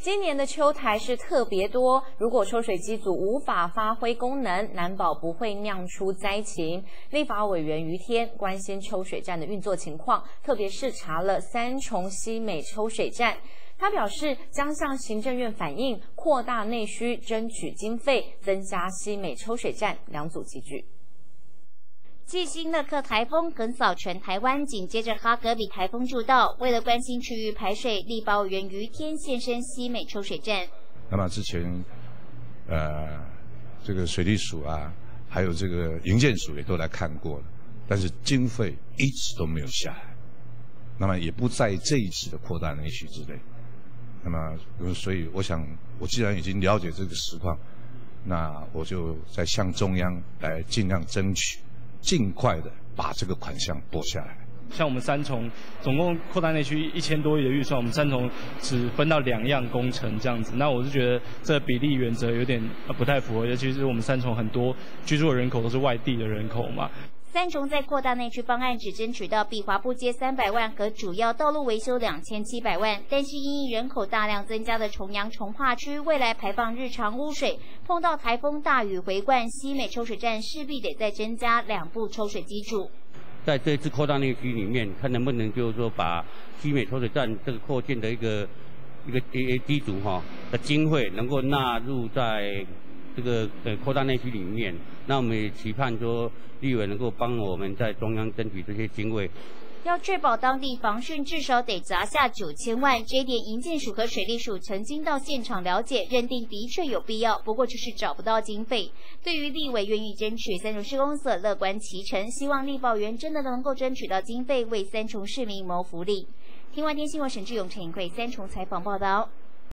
今年的秋台是特别多，如果抽水机组无法发挥功能，难保不会酿出灾情。立法委员于天关心抽水站的运作情况，特别视察了三重西美抽水站。他表示将向行政院反映，扩大内需，争取经费，增加西美抽水站两组机具。季星勒克台风横扫全台湾，紧接着哈格比台风就到。为了关心区域排水，立保委员于天现身西美抽水站。那么之前，呃，这个水利署啊，还有这个营建署也都来看过了，但是经费一直都没有下来。那么也不在这一次的扩大内需之内。那么，所以我想，我既然已经了解这个实况，那我就在向中央来尽量争取。尽快的把这个款项拨下来。像我们三重总共扩大内需一千多亿的预算，我们三重只分到两样工程这样子，那我是觉得这比例原则有点不太符合，尤其是我们三重很多居住的人口都是外地的人口嘛。三重在扩大内区方案只争取到碧华步街三百万和主要道路维修两千七百万，但是因人口大量增加的重阳重化区未来排放日常污水，碰到台风大雨回灌，西美抽水站势必得再增加两部抽水机组。在这次扩大内区里面，看能不能就是说把西美抽水站这个扩建的一个一个机机组哈的经费能够纳入在。这个呃扩大内需里面，那我们也期盼说立委能够帮我们在中央争取这些经费。要确保当地防汛，至少得砸下九千万。这一点，营建署和水利署曾经到现场了解，认定的确有必要，不过就是找不到经费。对于立委愿意争取，三重施工所乐观其成，希望立法员真的能够争取到经费，为三重市民谋福利。听完天新闻，沈志勇、陈颖贵三重采访报道。